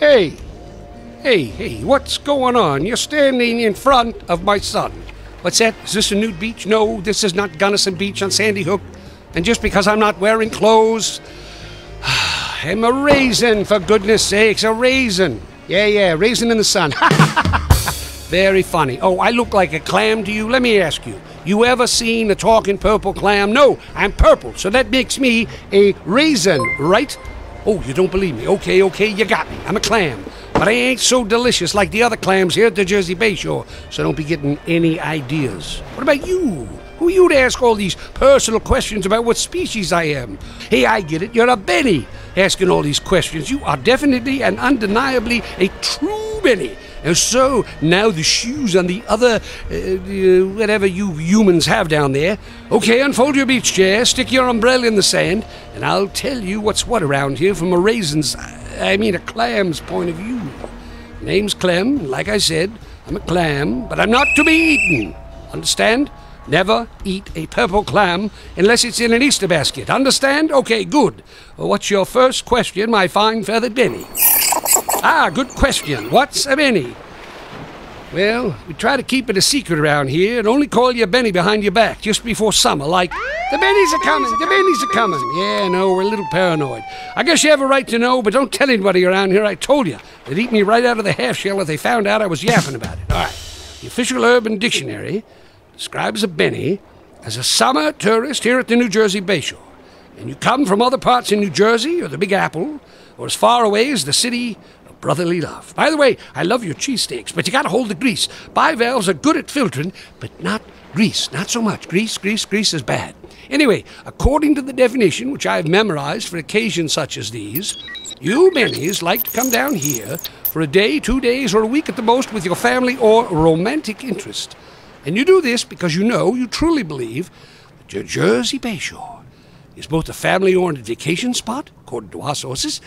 Hey, hey, hey, what's going on? You're standing in front of my son. What's that? Is this a nude beach? No, this is not Gunnison Beach on Sandy Hook. And just because I'm not wearing clothes, I'm a raisin, for goodness sakes, a raisin. Yeah, yeah, raisin in the sun. Very funny. Oh, I look like a clam to you? Let me ask you. You ever seen a talking purple clam? No, I'm purple, so that makes me a raisin, right? Oh, you don't believe me? Okay, okay, you got me. I'm a clam. But I ain't so delicious like the other clams here at the Jersey Bay Shore, so don't be getting any ideas. What about you? Who are you to ask all these personal questions about what species I am? Hey, I get it. You're a Benny asking all these questions. You are definitely and undeniably a true Benny. And so now the shoes and the other, uh, uh, whatever you humans have down there. Okay, unfold your beach chair, stick your umbrella in the sand, and I'll tell you what's what around here from a raisin's, I mean a clam's point of view. Name's Clem, like I said, I'm a clam, but I'm not to be eaten. Understand? Never eat a purple clam unless it's in an Easter basket. Understand? Okay, good. Well, what's your first question, my fine feathered Benny? Ah, good question. What's a Benny? Well, we try to keep it a secret around here and only call you Benny behind your back just before summer, like, the Bennies are coming, the Bennies are coming. Yeah, no, we're a little paranoid. I guess you have a right to know, but don't tell anybody around here. I told you. They'd eat me right out of the half shell if they found out I was yapping about it. All right. The official urban dictionary describes a Benny as a summer tourist here at the New Jersey Bayshore. And you come from other parts in New Jersey or the Big Apple or as far away as the city brotherly love. By the way, I love your cheesesteaks, but you gotta hold the grease. Bivalves are good at filtering, but not grease. Not so much. Grease, grease, grease is bad. Anyway, according to the definition, which I've memorized for occasions such as these, you Bennies like to come down here for a day, two days, or a week at the most with your family or romantic interest. And you do this because you know, you truly believe, that your Jersey Bayshore is both a family oriented vacation spot, according to our sources,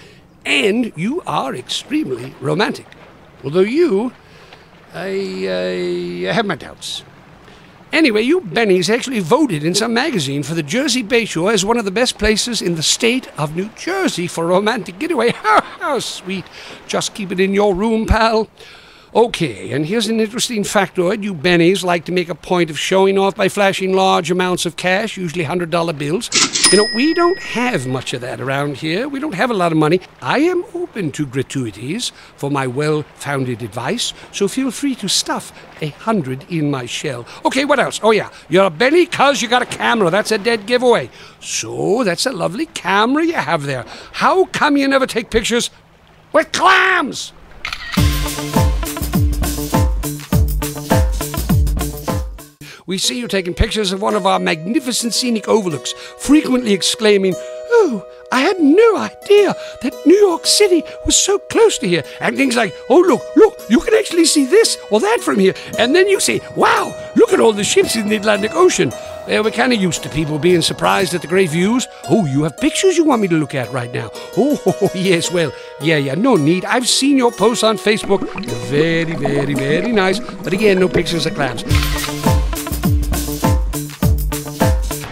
and you are extremely romantic. Although you, I, I have my doubts. Anyway, you Bennies actually voted in some magazine for the Jersey Bayshore as one of the best places in the state of New Jersey for a romantic getaway. How sweet. Just keep it in your room, pal. Okay, and here's an interesting factoid. You Bennies like to make a point of showing off by flashing large amounts of cash, usually $100 bills. You know, we don't have much of that around here. We don't have a lot of money. I am open to gratuities for my well founded advice, so feel free to stuff a hundred in my shell. Okay, what else? Oh, yeah, you're a Benny cuz you got a camera. That's a dead giveaway. So, that's a lovely camera you have there. How come you never take pictures with clams? We see you taking pictures of one of our magnificent scenic overlooks, frequently exclaiming, Oh, I had no idea that New York City was so close to here. And things like, Oh, look, look, you can actually see this or that from here. And then you say, Wow, look at all the ships in the Atlantic Ocean. Well, we're kind of used to people being surprised at the great views. Oh, you have pictures you want me to look at right now? Oh, yes, well, yeah, yeah, no need. I've seen your posts on Facebook. They're very, very, very nice. But again, no pictures of clams.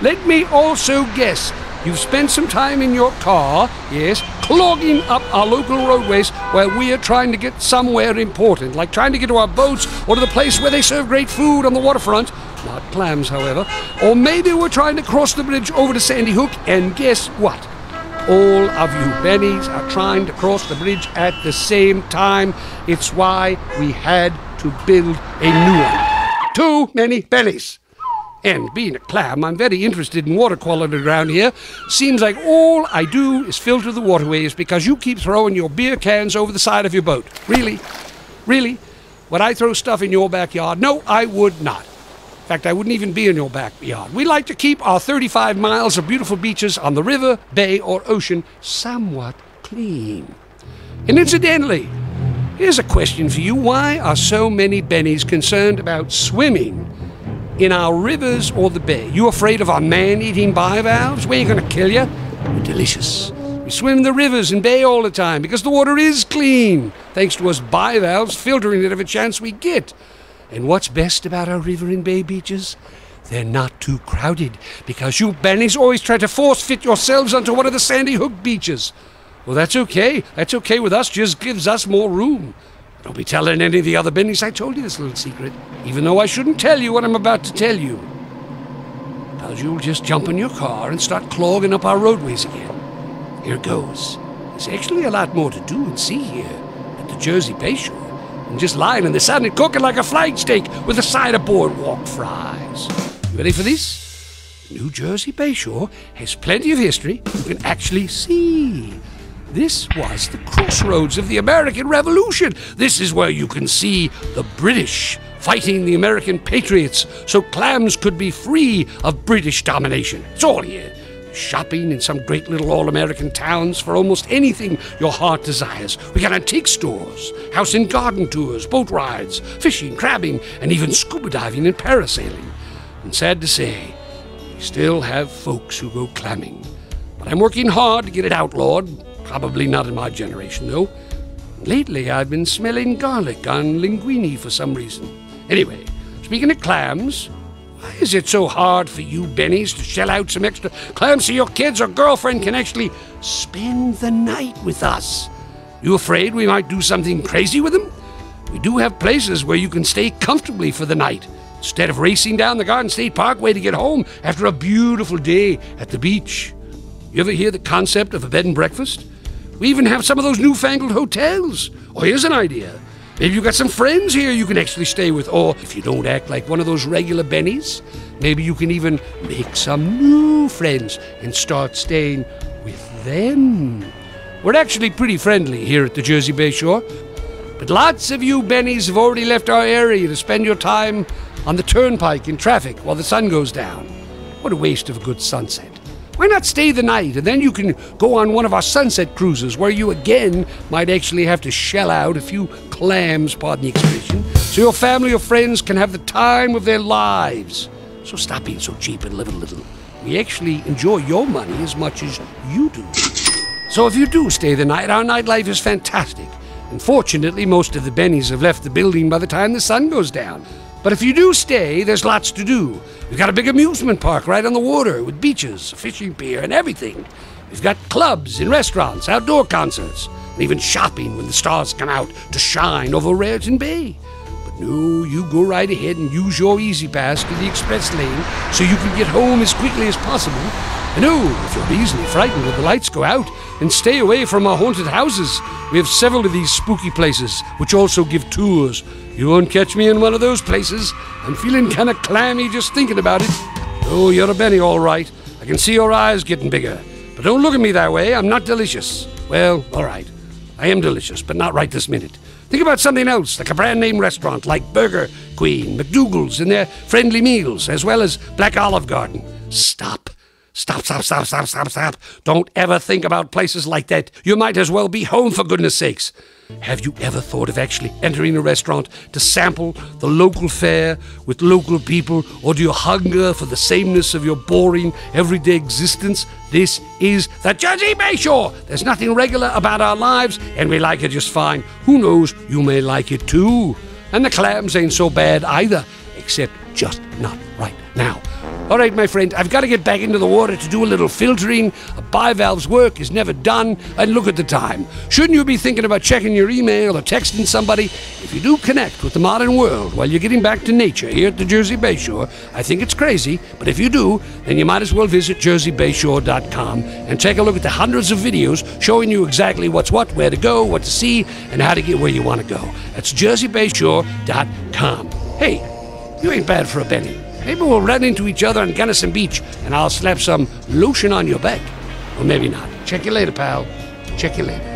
Let me also guess. You've spent some time in your car, yes, clogging up our local roadways while we are trying to get somewhere important, like trying to get to our boats or to the place where they serve great food on the waterfront. Not clams, however. Or maybe we're trying to cross the bridge over to Sandy Hook, and guess what? All of you Bennies are trying to cross the bridge at the same time. It's why we had to build a new one. Too many Bennies. And being a clam, I'm very interested in water quality around here. Seems like all I do is filter the waterways because you keep throwing your beer cans over the side of your boat. Really? Really? Would I throw stuff in your backyard? No, I would not. In fact, I wouldn't even be in your backyard. We like to keep our 35 miles of beautiful beaches on the river, bay, or ocean somewhat clean. And incidentally, here's a question for you. Why are so many Bennies concerned about swimming in our rivers or the bay? You afraid of our man-eating bivalves? We ain't gonna kill you. We're delicious. We swim in the rivers and bay all the time because the water is clean, thanks to us bivalves filtering it every chance we get. And what's best about our river and bay beaches? They're not too crowded because you Bennies always try to force fit yourselves onto one of the Sandy Hook beaches. Well, that's okay. That's okay with us. Just gives us more room. Don't be telling any of the other bennies I told you this little secret, even though I shouldn't tell you what I'm about to tell you. Because you'll just jump in your car and start clogging up our roadways again. Here goes. There's actually a lot more to do and see here at the Jersey Bayshore than just lying in the sun and cooking like a flank steak with a side of boardwalk fries. You ready for this? New Jersey Bayshore has plenty of history you can actually see. This was the crossroads of the American Revolution. This is where you can see the British fighting the American patriots so clams could be free of British domination. It's all here. Shopping in some great little all American towns for almost anything your heart desires. We got antique stores, house and garden tours, boat rides, fishing, crabbing, and even scuba diving and parasailing. And sad to say, we still have folks who go clamming. But I'm working hard to get it outlawed Probably not in my generation, though. Lately, I've been smelling garlic on linguine for some reason. Anyway, speaking of clams, why is it so hard for you bennies to shell out some extra clams so your kids or girlfriend can actually spend the night with us? You afraid we might do something crazy with them? We do have places where you can stay comfortably for the night instead of racing down the Garden State Parkway to get home after a beautiful day at the beach. You ever hear the concept of a bed and breakfast? We even have some of those newfangled hotels. Or here's an idea. Maybe you've got some friends here you can actually stay with. Or if you don't act like one of those regular bennies, maybe you can even make some new friends and start staying with them. We're actually pretty friendly here at the Jersey Bayshore. But lots of you bennies have already left our area to spend your time on the turnpike in traffic while the sun goes down. What a waste of a good sunset. Why not stay the night and then you can go on one of our sunset cruises where you again might actually have to shell out a few clams, pardon the expression, so your family or friends can have the time of their lives. So stop being so cheap and live a little. We actually enjoy your money as much as you do. So if you do stay the night, our nightlife is fantastic. Unfortunately, most of the bennies have left the building by the time the sun goes down. But if you do stay, there's lots to do. We've got a big amusement park right on the water with beaches, a fishing pier, and everything. We've got clubs and restaurants, outdoor concerts, and even shopping when the stars come out to shine over Raritan Bay. But no, you go right ahead and use your E-ZPass to the express lane so you can get home as quickly as possible. Oh, if you're easily frightened when the lights go out, then stay away from our haunted houses. We have several of these spooky places, which also give tours you won't catch me in one of those places. I'm feeling kind of clammy just thinking about it. Oh, you're a Benny, all right. I can see your eyes getting bigger. But don't look at me that way. I'm not delicious. Well, all right. I am delicious, but not right this minute. Think about something else, like a brand name restaurant like Burger Queen, McDougal's, and their friendly meals, as well as Black Olive Garden. Stop. Stop, stop, stop, stop, stop, stop. Don't ever think about places like that. You might as well be home, for goodness sakes. Have you ever thought of actually entering a restaurant to sample the local fare with local people, or do you hunger for the sameness of your boring, everyday existence? This is the Jersey Bayshore. There's nothing regular about our lives, and we like it just fine. Who knows, you may like it too. And the clams ain't so bad either, except just not right. All right, my friend, I've got to get back into the water to do a little filtering. A bivalve's work is never done, and look at the time. Shouldn't you be thinking about checking your email or texting somebody? If you do connect with the modern world while you're getting back to nature here at the Jersey Bayshore, I think it's crazy, but if you do, then you might as well visit jerseybayshore.com and take a look at the hundreds of videos showing you exactly what's what, where to go, what to see, and how to get where you want to go. That's jerseybayshore.com. Hey, you ain't bad for a Benny. Maybe we'll run into each other on Gunnison Beach and I'll slap some lotion on your back. Or maybe not. Check you later, pal. Check you later.